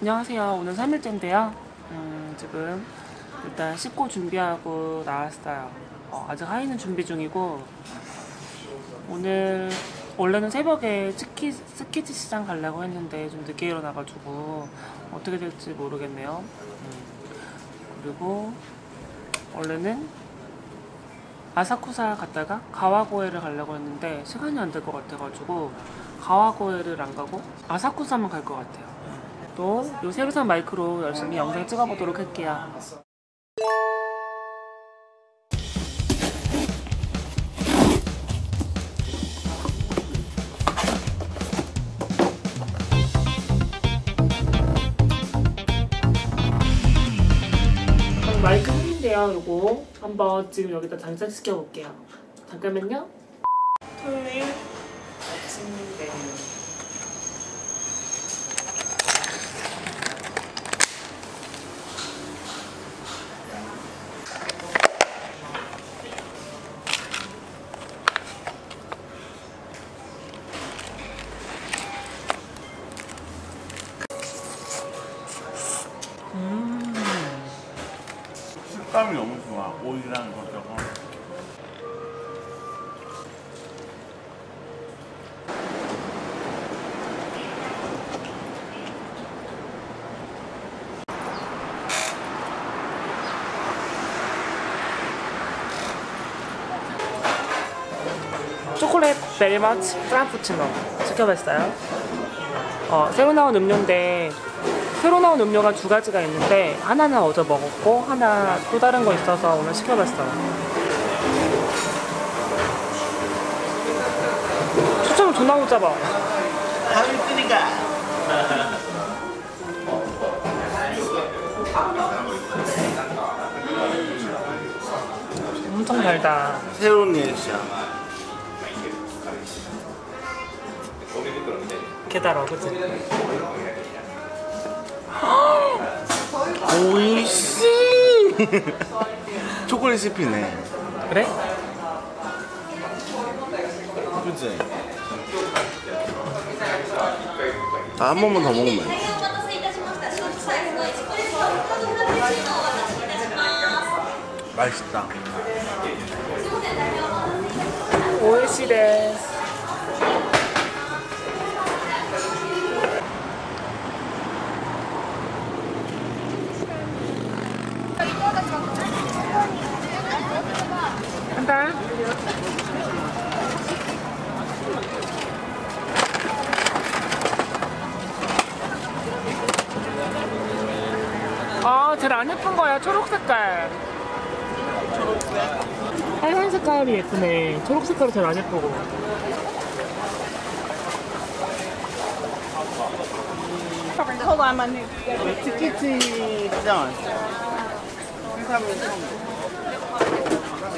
안녕하세요. 오늘 3일째인데요. 음, 지금 일단 씻고 준비하고 나왔어요. 어, 아직 하이는 준비 중이고 오늘 원래는 새벽에 스키, 스키치 시장 가려고 했는데 좀 늦게 일어나가지고 어떻게 될지 모르겠네요. 음, 그리고 원래는 아사쿠사 갔다가 가와고에를 가려고 했는데 시간이 안 될 것 같아가지고 가와고에를 안 가고 아사쿠사만 갈 것 같아요. 또 요 새로 산 마이크로 열심히 영상 찍어보도록 할게요. 마이크 홈인데요, 요거 한번 지금 여기다 장착시켜 볼게요. 잠깐만요. 토요일 식감이 너무 좋아. 오이랑 것저것. 초콜릿 베리마치 프라푸치노 시켜봤어요. 어, 새로 나온 음료인데 새로 나온 음료가 두 가지가 있는데 하나는 어제 먹었고 하나 또 다른 거 있어서 오늘 시켜봤어요. 초점 존나 못 잡아. 하위 뜨니까. 엄청 달다. 새로운 리액션. 개달어, 그치? 오이씨. 초콜릿 씹히네. 그래? 그지? 아, 한 번만 더 먹으면 맛있다. 오이씨 데스. 간다. 아, 제일 안 예쁜 거야. 초록 색깔. 빨간 색깔이 예쁘네. 초록 색깔이 제일 안 예쁘고. Hold on, my new.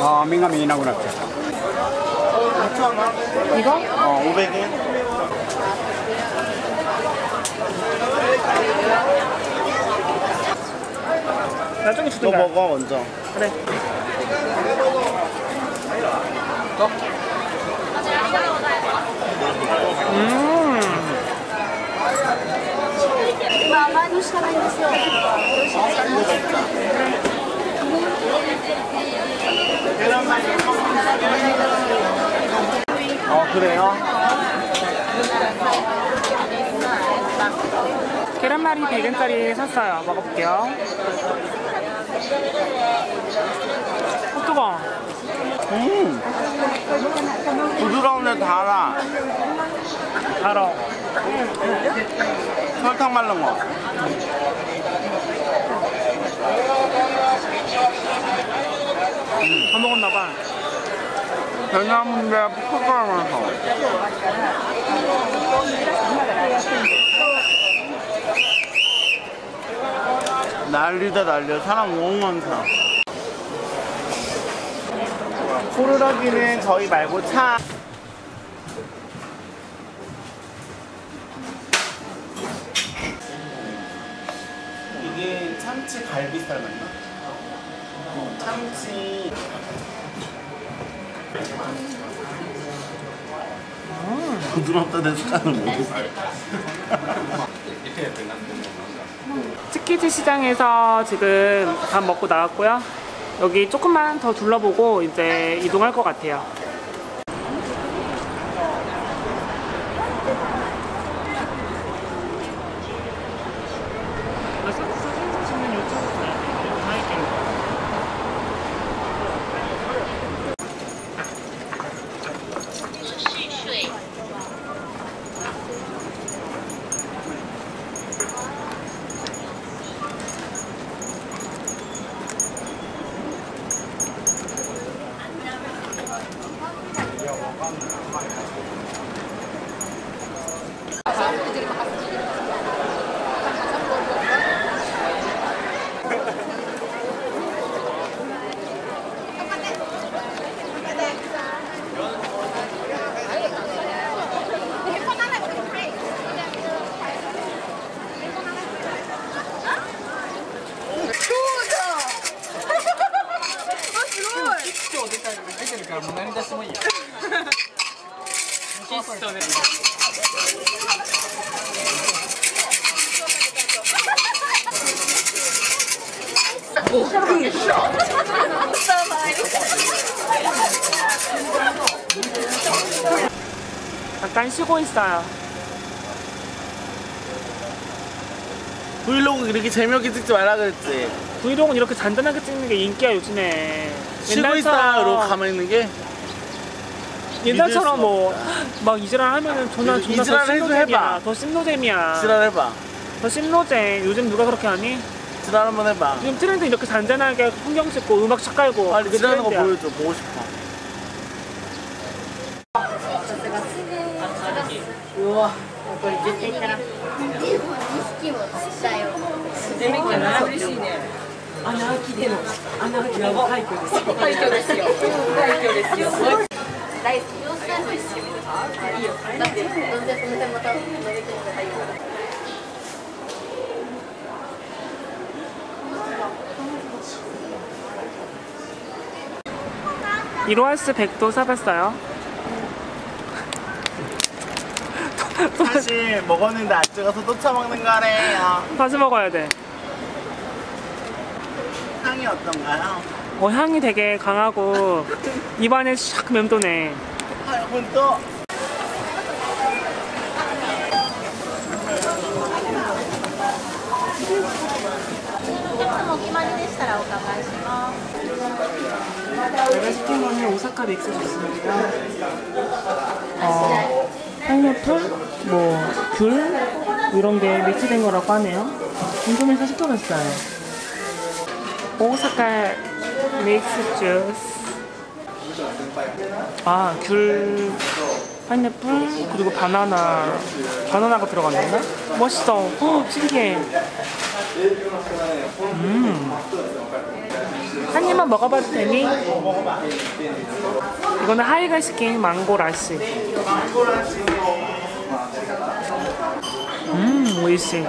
아, 민감이 인하고 났죠. 이거? 어, 500엔. 나중에 너 주든가. 먹어, 먼저. 그래. 음. মানুষ 어 그래요? 계란말이 100엔짜리 샀어요. 먹어볼게요. 어 뜨거 음. 부드러운데 달아. 달아. 설탕 말른 거. 다 먹었나 봐. 대나무인데 푸석하면서. 난리다 난리야. 사람 많다. 호루라기는 저희 말고 차 참치 갈비살 맞나? 어, 참치 부드럽다 내 습관을 모르겠어 치키지 시장에서 지금 밥 먹고 나왔고요. 여기 조금만 더 둘러보고 이제 이동할 것 같아요. 잠깐 쉬고 있어요. 브이로그 이렇게 재미없게 찍지 말라 그랬지 브이로그는 이렇게 잔잔하게 찍는 게 인기야 요즘에. 쉬고 있어 이러고 가만히 있는 게 옛날처럼 믿을 뭐막 이지랄 하면은 존나 존나 이지랄 더 심노잼이야. 해봐. 더 심노잼이야. 지랄 해봐 더 심노잼. 요즘 누가 그렇게 하니? 지랄 한번 해봐 요즘 트렌드 이렇게 잔잔하게 풍경 찍고 음악 착 깔고 그게 지랄하는 거. 보여줘 보고 싶어 이로하스 100도 사봤어요. 사실 먹었는데 안 찍어서 또 처먹는 거래요 다시 먹어야 돼. 향이 어떤가요? 어, 향이 되게 강하고 입안에 샥 맴도네. 여러분 또 제가 시킨 거는 오사카 믹스 주스입니다. 어, 파인애플, 뭐, 귤, 이런 게 믹스된 거라고 하네요. 궁금해서 시켜봤어요. 오사카 믹스 주스. 아, 귤, 파인애플, 그리고 바나나. 바나나가 들어갔나? 멋있어. 어, 신기해. 한 입만 먹어봐도 되니? 이거는 하이가 시킨 망고 라시. 음, 오이시.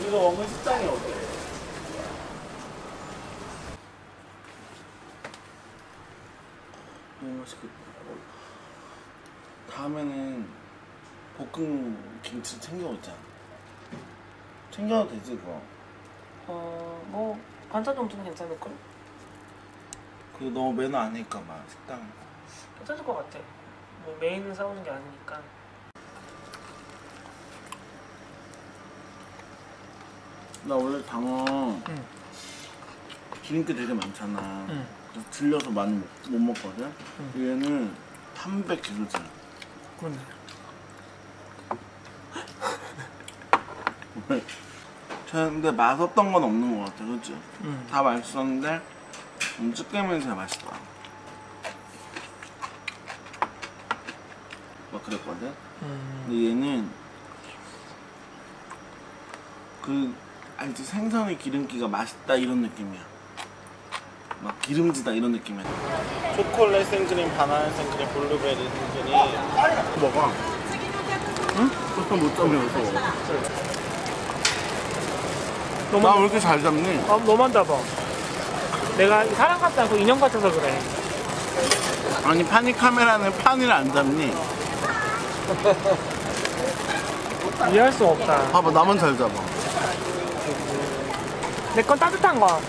이거 먹은 식당이 어디? 너무 맛있겠다. 다음에는 볶음 김치 챙겨오자. 챙겨도 되지 그거. 어, 뭐, 반찬 정도는 괜찮을걸? 그거 너무 매너 아닐까봐 식당. 괜찮을 것 같아. 뭐, 메인을 사오는 게 아니니까. 나 원래 방어 응. 기름기 되게 많잖아. 응. 그래서 질려서 많이 못, 못 먹거든. 얘는 300kg잖아. 그러네. 근데 맛없던 건 없는 것 같아, 그치? 응. 다 맛있었는데 음, 찌개면이 제일 맛있다. 막 그랬거든. 음. 근데 얘는 그 알지 생선의 기름기가 맛있다 이런 느낌이야. 막 기름지다 이런 느낌이야. 초콜릿 생크림, 바나나 생크림, 블루베리 생크림. 먹어. 응? 그것도 못 잡으면서. 너무 나왜 이렇게 잘 잡니? 아, 너만 잡아. 내가 사람 같지 않고 인형 같아서 그래. 아니 파니 카메라는 판을 안 잡니? 이해할 수 없다. 봐봐 나만 잘 잡아. 내 건 따뜻한 거.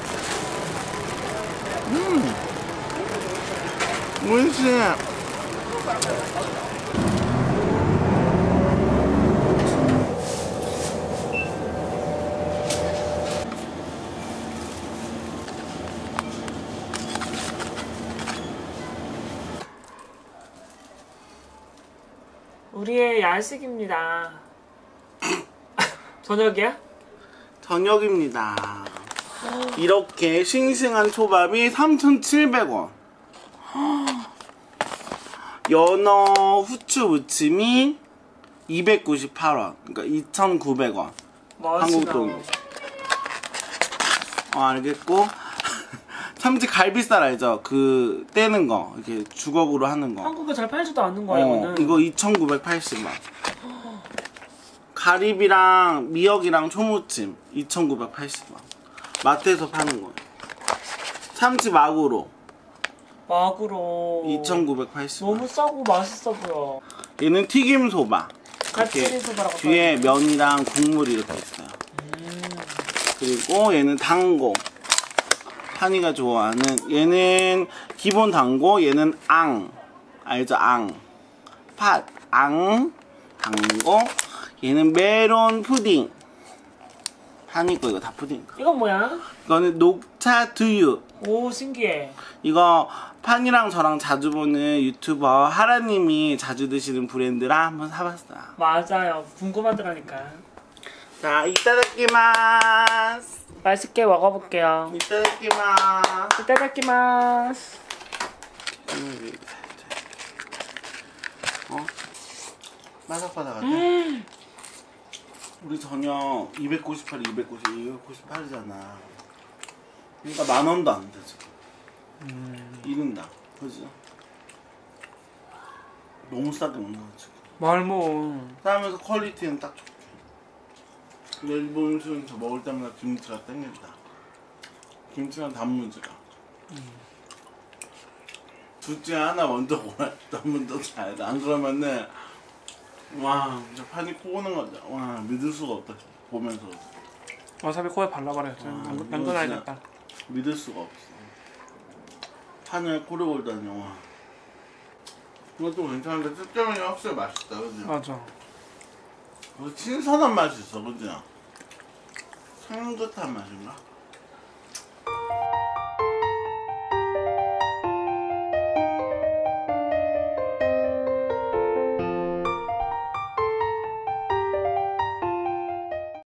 문씨. 우리의 야식입니다. 저녁이야? 저녁입니다. 이렇게 싱싱한 초밥이 3,700원. 연어 후추 무침이 298원. 그러니까 2,900원. 한국 돈. 어, 알겠고. 참치 갈비살 알죠? 그 떼는 거. 이렇게 주걱으로 하는 거. 한국에 잘 팔지도 않는 거야, 어, 이거는. 이거 2,980원. 가리비랑 미역이랑 초무침 2,980원. 마트에서 파는 거예요. 참치 마구로 막으로. 2,980원. 너무 싸고 맛있어 보여. 얘는 튀김 소바. 이렇게 소바라고 뒤에. 면이랑 국물이 이렇게 있어요. 그리고 얘는 당고. 한이가 좋아하는 얘는 기본 당고, 얘는 앙. 알죠? 앙. 팥, 앙, 당고. 얘는 메론 푸딩. 한이 거 이거 다 푸딩. 이건 뭐야? 이거는 녹차 두유. 오, 신기해. 이거 한이랑 저랑 자주 보는 유튜버 하라님이 자주 드시는 브랜드라 한번 사봤어요. 맞아요. 궁금하더라니까. 자, 이따다키마스. 맛있게 먹어볼게요. 이따다키마스. 이따다키마스. 어? 바삭바삭하지? 우리 저녁 298, 290, 298이잖아. 그러니까 만 원도 안 되지. 이른다. 그지? 너무 싸게 먹는 거지. 말모. 싸면서 퀄리티는 딱 좋고. 근데 일본 음식은 저 먹을 때마다 김치가 땡긴다. 김치랑 단무지가. 둘 중에 하나 먼저 골라. 먼저 자야 돼. 안 그러면은 와 진짜 판이 코 오는 거죠. 와 믿을 수가 없다. 보면서 와사비 코에 발라버렸어. 아, 양- 이거 양근해야겠다. 믿을 수가 없어. 판을 코를 골다니 와. 이것도 괜찮은데 짭짤하니 확실히 맛있다, 그지? 맞아. 그 신선한 맛이 있어, 그지? 향긋한 맛인가?